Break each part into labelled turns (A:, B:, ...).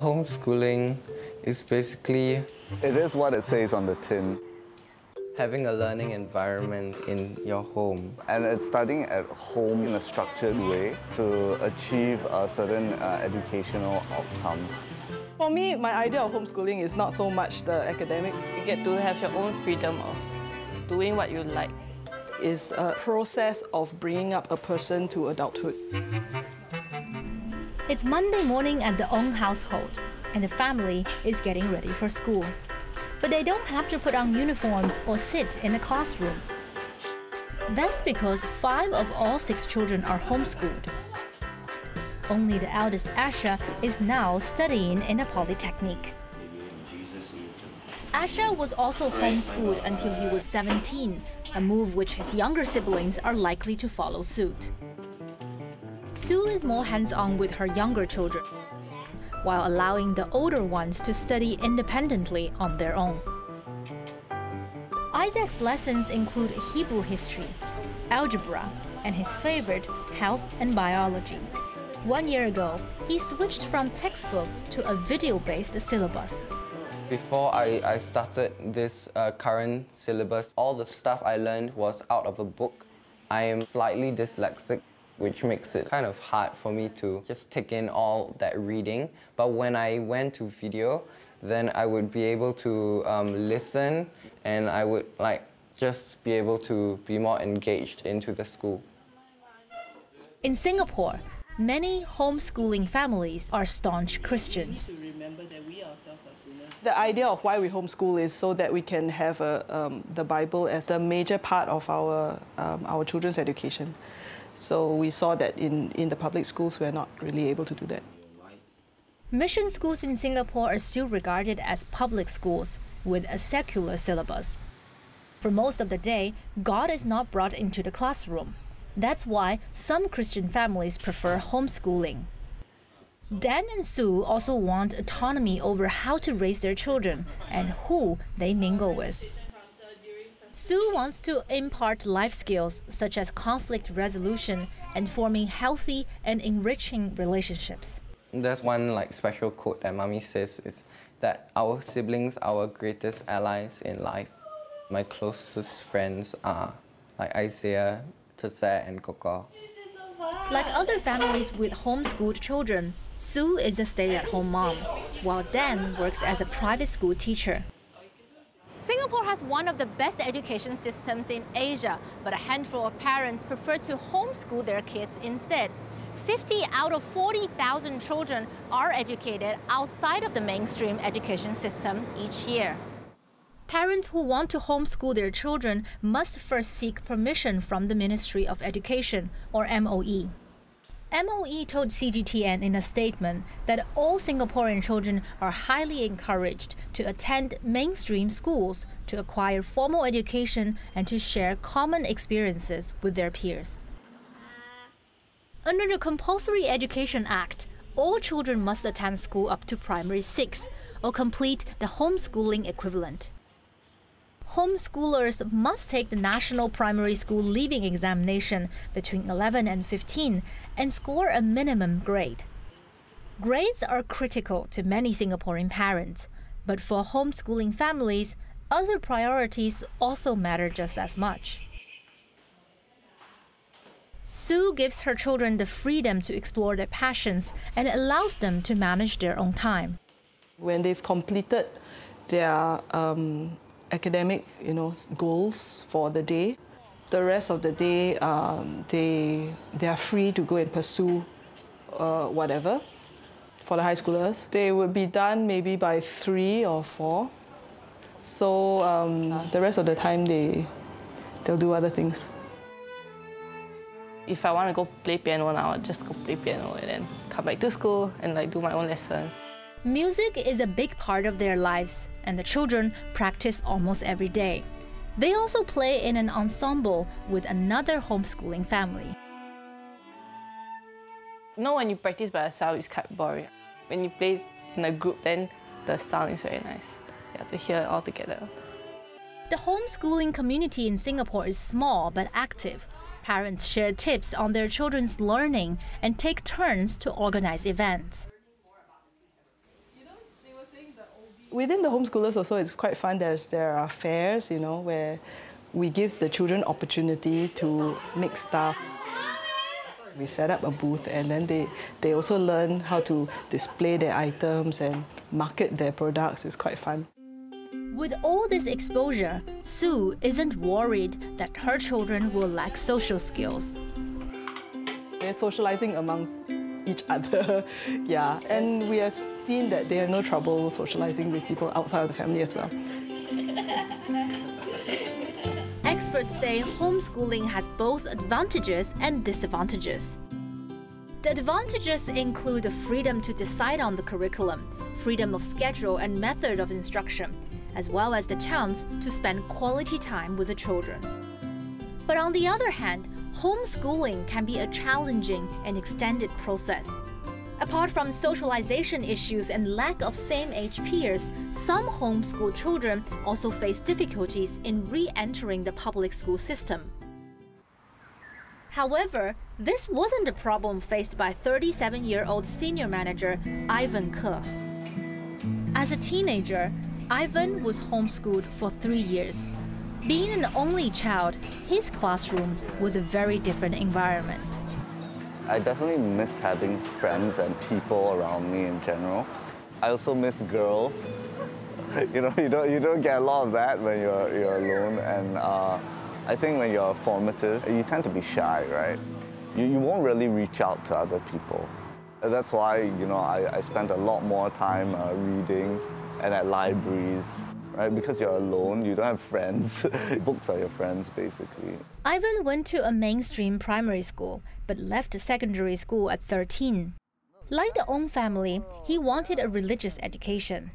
A: Homeschooling is basically
B: It is what it says on the tin.
A: having a learning environment in your home.
B: And it's studying at home in a structured way to achieve uh, certain uh, educational outcomes.
C: For me, my idea of homeschooling is not so much the academic.
D: You get to have your own freedom of doing what you like.
C: It's a process of bringing up a person to adulthood.
E: It's Monday morning at the Ong household, and the family is getting ready for school. But they don't have to put on uniforms or sit in a classroom. That's because five of all six children are homeschooled. Only the eldest Asher is now studying in a polytechnic. Asher was also homeschooled until he was 17, a move which his younger siblings are likely to follow suit. Sue is more hands on with her younger children, while allowing the older ones to study independently on their own. Isaac's lessons include Hebrew history, algebra, and his favorite, health and biology. One year ago, he switched from textbooks to a video based syllabus.
A: Before I, I started this uh, current syllabus, all the stuff I learned was out of a book. I am slightly dyslexic, which makes it kind of hard for me to just take in all that reading. But when I went to video, then I would be able to um, listen and I would like just be able to be more engaged into the school.
E: In Singapore, many homeschooling families are staunch Christians.
C: The idea of why we homeschool is so that we can have a, um, the Bible as a major part of our, um, our children's education. So we saw that in, in the public schools, we're not really able to do that.
E: Mission schools in Singapore are still regarded as public schools with a secular syllabus. For most of the day, God is not brought into the classroom. That's why some Christian families prefer homeschooling. Dan and Sue also want autonomy over how to raise their children and who they mingle with. Sue wants to impart life skills such as conflict resolution and forming healthy and enriching relationships.
A: There's one like special quote that mommy says is that our siblings are our greatest allies in life. My closest friends are like Isaiah, Tse, and Koko.
E: Like other families with homeschooled children, Sue is a stay at home mom, while Dan works as a private school teacher.
F: Singapore has one of the best education systems in Asia, but a handful of parents prefer to homeschool their kids instead. 50 out of 40,000 children are educated outside of the mainstream education system each year.
E: Parents who want to homeschool their children must first seek permission from the Ministry of Education, or MOE. MOE told CGTN in a statement that all Singaporean children are highly encouraged to attend mainstream schools to acquire formal education and to share common experiences with their peers. Under the Compulsory Education Act, all children must attend school up to primary 6 or complete the homeschooling equivalent. Homeschoolers must take the National Primary School Leaving Examination between 11 and 15 and score a minimum grade. Grades are critical to many Singaporean parents, but for homeschooling families, other priorities also matter just as much. Sue gives her children the freedom to explore their passions and allows them to manage their own time.
C: When they've completed their um, academic you know, goals for the day, the rest of the day um, they, they are free to go and pursue uh, whatever. For the high schoolers, they would be done maybe by three or four. So um, the rest of the time they, they'll do other things.
D: If I want to go play piano now, I'll just go play piano and then come back to school and like do my own lessons.
E: Music is a big part of their lives, and the children practice almost every day. They also play in an ensemble with another homeschooling family.
D: You know, when you practice by yourself, it's quite boring. When you play in a group, then the sound is very nice. Yeah, to hear it all together.
E: The homeschooling community in Singapore is small but active. Parents share tips on their children's learning and take turns to organize events.
C: Within the homeschoolers also, it's quite fun. There's, there are fairs, you know, where we give the children opportunity to make stuff. We set up a booth and then they, they also learn how to display their items and market their products. It's quite fun.
E: With all this exposure, Sue isn't worried that her children will lack social skills.
C: They're socializing amongst each other, yeah. And we have seen that they have no trouble socializing with people outside of the family as well.
E: Experts say homeschooling has both advantages and disadvantages. The advantages include the freedom to decide on the curriculum, freedom of schedule and method of instruction, as well as the chance to spend quality time with the children. But on the other hand, homeschooling can be a challenging and extended process. Apart from socialization issues and lack of same age peers, some homeschool children also face difficulties in re entering the public school system. However, this wasn't a problem faced by 37 year old senior manager Ivan Ke. As a teenager, Ivan was homeschooled for three years. Being an only child, his classroom was a very different environment.
B: I definitely miss having friends and people around me in general. I also miss girls. you know, you don't, you don't get a lot of that when you're, you're alone. And uh, I think when you're formative, you tend to be shy, right? You, you won't really reach out to other people. That's why, you know, I, I spend a lot more time uh, reading and at libraries, right? Because you're alone, you don't have friends. Books are your friends, basically.
E: Ivan went to a mainstream primary school, but left secondary school at 13. Like the Ong family, he wanted a religious education.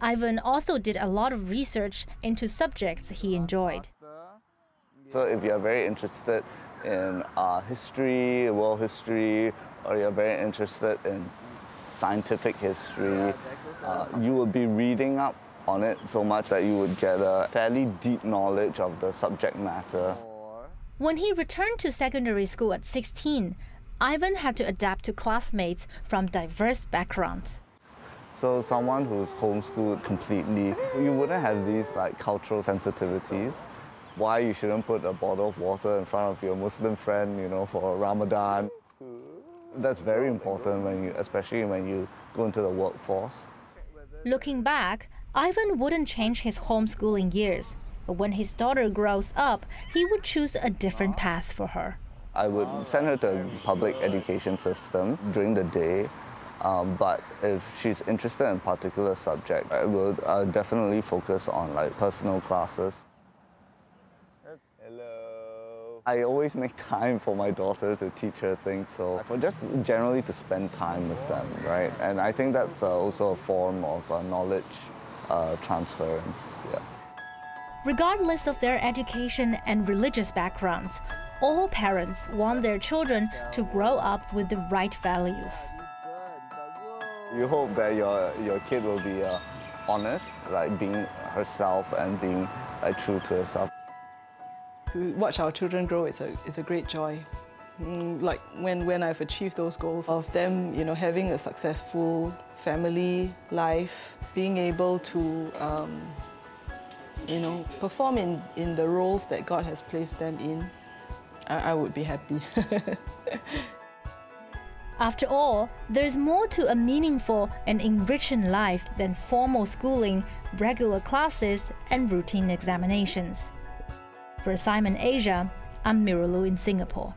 E: Ivan also did a lot of research into subjects he enjoyed.
B: So if you're very interested in uh, history, world history, or you're very interested in scientific history, uh, you will be reading up on it so much that you would get a fairly deep knowledge of the subject matter.
E: When he returned to secondary school at 16, Ivan had to adapt to classmates from diverse backgrounds.
B: So someone who's homeschooled completely, you wouldn't have these like cultural sensitivities. Why you shouldn't put a bottle of water in front of your Muslim friend, you know, for Ramadan. That's very important when you, especially when you go into the workforce.
E: Looking back, Ivan wouldn't change his homeschooling years, but when his daughter grows up, he would choose a different path for her.
B: I would send her to a public education system during the day, um, but if she's interested in a particular subject, I would uh, definitely focus on like personal classes. Hello. I always make time for my daughter to teach her things, so for just generally to spend time with them, right? And I think that's uh, also a form of uh, knowledge uh, transference. Yeah.
E: Regardless of their education and religious backgrounds, all parents want their children to grow up with the right values.
B: You hope that your, your kid will be uh, honest, like being herself and being like, true to herself.
C: To watch our children grow is a, is a great joy. Mm, like when, when I've achieved those goals of them, you know, having a successful family life, being able to, um, you know, perform in, in the roles that God has placed them in, I, I would be happy.
E: After all, there's more to a meaningful and enriching life than formal schooling, regular classes, and routine examinations. For Assignment Asia, I'm Miralu in Singapore.